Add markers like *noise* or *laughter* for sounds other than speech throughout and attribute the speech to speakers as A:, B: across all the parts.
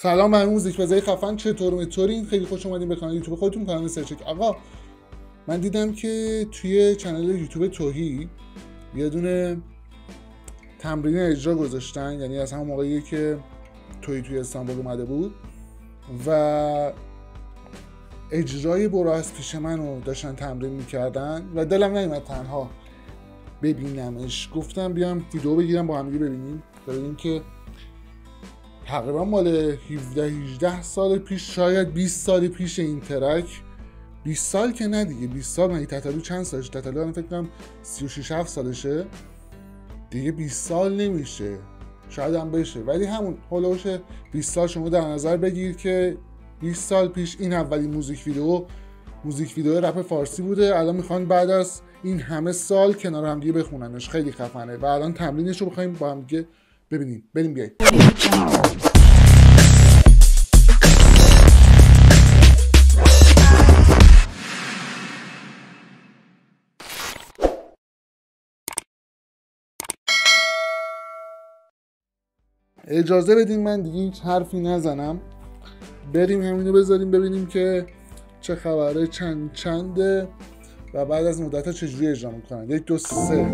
A: سلام من موزیک بزای خفن چطور؟ متورین خیلی خوش اومدین به کانال یوتیوب خودتون کانال سرچک. آقا من دیدم که توی چنل یوتیوب توهی یه دونه تمرین اجرا گذاشتن یعنی از همون موقعی که توی توی استانبول اومده بود و اجرای برو از پیش من رو داشتن تمرین می‌کردن و دلم نیومد تنها ببینمش. گفتم بیام ویدیو بگیرم با هم ببینیم. ببینیم که تقریبا مال 17 18 سال پیش شاید 20 سال پیش این ترک. 20 سال که نه دیگه 20 سال من تتلو چند سالش تتلو الان فکر کنم 36 7 سالشه. دیگه 20 سال نمیشه. شاید هم بشه. ولی همون هولوش 20 سال شما در نظر بگیر که 20 سال پیش این اولین موزیک ویدیو موزیک ویدیو رپ فارسی بوده. الان می‌خوان بعد از این همه سال کنار هم دیگه بخوننش. خیلی خفنه. و الان تمرینش رو بخوایم با هم دیگه ببینیم. بریم بیاییم. اجازه بدین من دیگه هیچ حرفی نزنم. بریم همینو بذاریم ببینیم که چه خبره چند چنده و بعد از مدت ها چجوری اجرا می‌کنن. یک دو سه.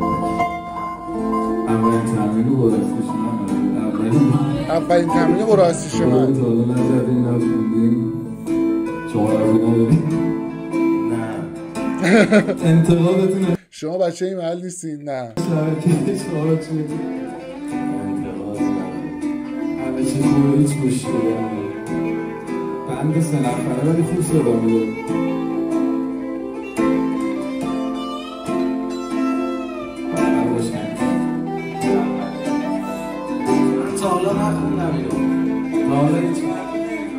B: اولین تمرین گذاشتی شما.
A: شما *laughs*
B: انتقادتون
A: بچه این محل نیستین نه.
B: بند سه نفره ولی خوب صدا میده.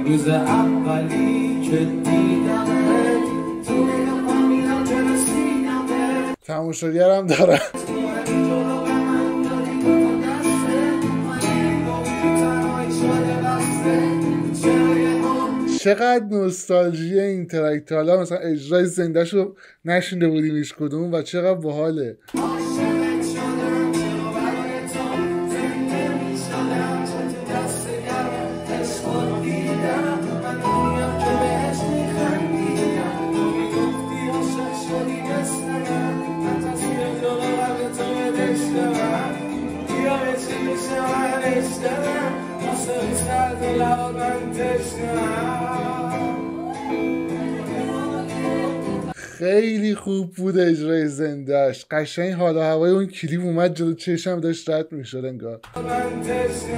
C: روز اولی که دیدمت تو نگاه میدم جلو سینمت.
A: تماشاگر هم دارم.
C: جلو به من داری تو دسته من گفتی تنهایی شده بسته جای هم
A: چقدر نوستالژی این ترک تا حالا مثلا اجرای زندهش رو نشینده بودیم هیچ کدوم و چقدر باحاله. خوب بود اجرای زندهش قشنگ حالا هوای اون کلیپ اومد جلو چشم داشت رد می‌شد انگار.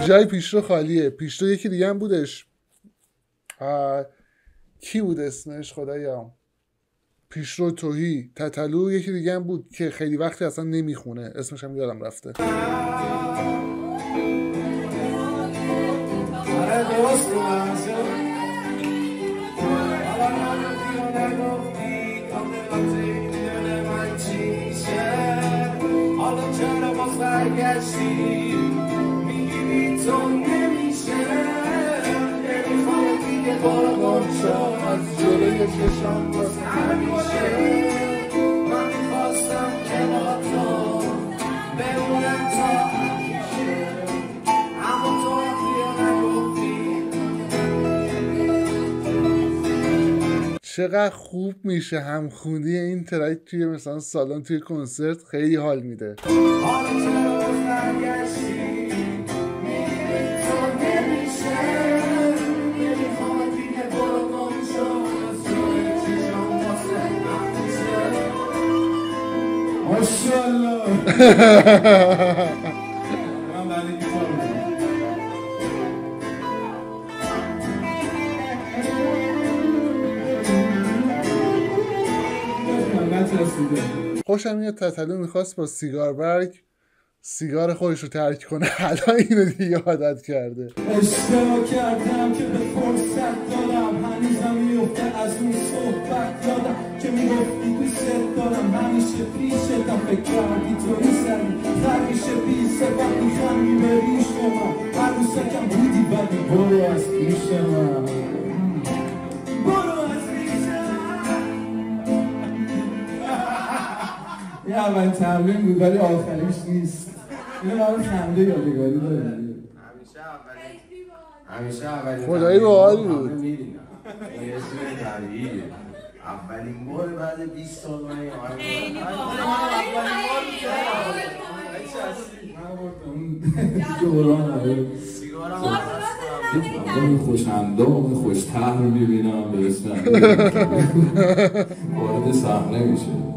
A: جای پیشرو خالیه. پیشرو یکی دیگه هم بودش. آه، کی بود اسمش؟ خدایا. پیشرو توهی. تتلو یکی دیگه هم بود که خیلی وقتی اصلا نمی‌خونه. اسمش هم یادم رفته.
C: حالا چرا باز میگی بی نمیشه نمی‌خوام دیگه برو گم از جلوی چشم واسه همیشه
A: چقدر خوب میشه همخونی این ترک توی مثلا سالن توی کنسرت خیلی حال میده. *laughs*
B: نترسیده
A: خوشم میاد تتلو می‌خواست با سیگار برگ سیگار خودش رو ترک کنه. *laughs* الان اینو دیگه عادت کرده.
B: اشتباه کردم که به فرصت دادم. هنوزم میفته از اون صحبت دادم که می‌گفتی دوست دارم. همیشه پیشتم فکر کردی تو نیستنی خر میشه پیش وقتی خم می‌بری شما. عروسکم بودی ولی برو از پیش من. اولین تمرین بود ولی آخریش نیست. اینو برای خنده یادگاری داریم
C: همیشه اولین
D: همیشه اولین
A: خدایی باحال
D: رو
A: بود.
D: اولین بار بعد 20 سال من این آهنگ
C: دوران آره. آدم خوش اندام خوش تر می‌بینم به اسم وارد صحنه میشه.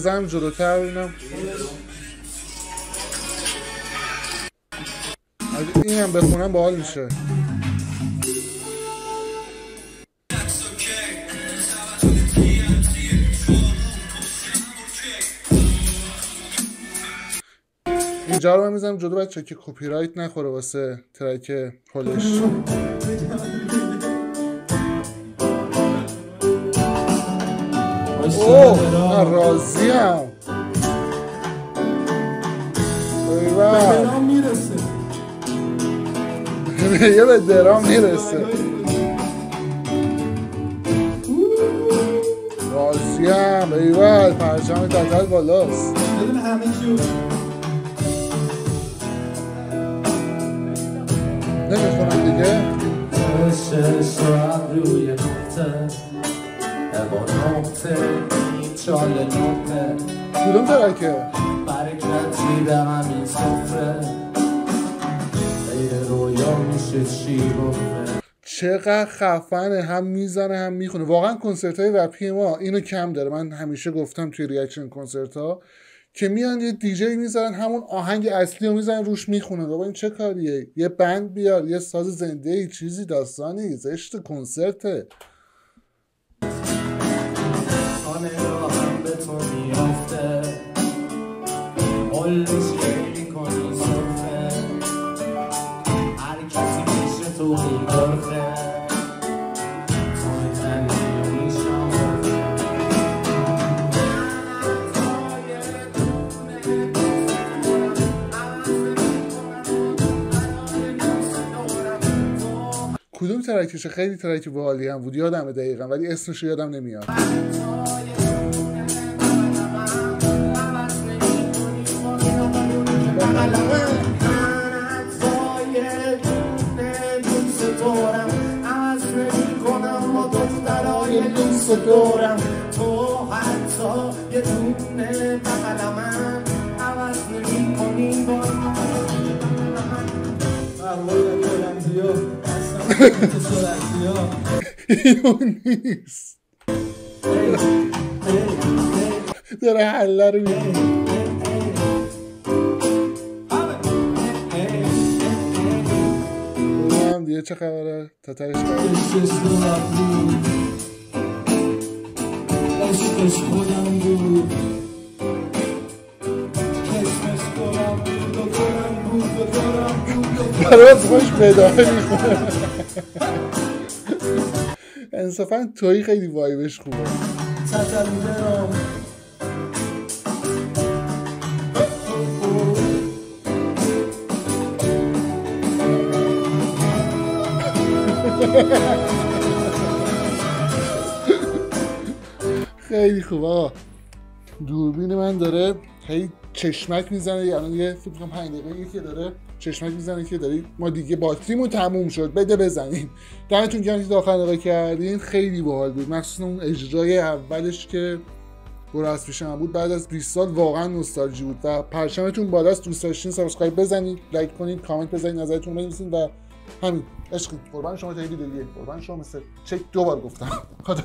D: بزنم
A: جلوتر ببینم اگه اینم بخونم باحال میشه. اینجا رو می‌زنم جلو بچه که کپی رایت نخوره واسه ترک کلش اوه من راضیم. ایوه.
C: درام می‌رسه. *laughs*
A: یه به درام می‌رسه. راضیم. ایوه پرچم تتل بالاست.
C: بدون همه
A: نمی‌خونم دیگه.
C: چشم روی چال نقطه
A: کدوم ترکه
C: برکتی به همین سفره. ای رویا میشه چی
A: چقدر خفنه هم می‌زنه هم می‌خونه. واقعا کنسرت های رپی ما اینو کم داره. من همیشه گفتم توی reaction کنسرت ها که میان یه دیجی می‌ذارن همون آهنگ اصلی رو می‌زنن روش می‌خونن. بابا این چه کاریه؟ یه band بیار یه ساز زنده ای چیزی داستانی زشت کنسرته.
C: میافته. قلش می‌کنی صرفه هر کسی پیش تو میگرفه
A: کدوم ترکشه خیلی ترک باحالی هم بود؟ یادمه دقیقا ولی اسمش یادم نمیاد.
C: دورم. تو حتی یه دونه بغل من عوض نمی کنی با
A: نیست داره حله رو می‌کنه. دیگه چه خبره؟ تترش کرد
C: خودم بود. عشقش خودم بود و خودم بود و خودم بود و
A: برات خوش می‌خونه انصافا توی خیلی وایبش خوبه. خیلی خوب آقا. دوربین من داره هی چشمک می‌زنه. یعنی یه فکر کنم 5 دقیقه یکی داره چشمک می‌زنه که داری ما دیگه باتریمون تموم شد. بده بزنیم. دمتون گرم که تا آخر نگاه کردین. خیلی باحال بود. مخصوصا اون اجرای اولش که برو از پیشم بود. بعد از 20 سال واقعا نوستالژی بود و پرچمتون بالاست دوست داشتین subscribe بزنید لایک کنید کامنت بزنید نظرتون بنویسید و همین. عشق قربان شما تا دیگه قربان شما مثل چک دو بار گفتم. خدا.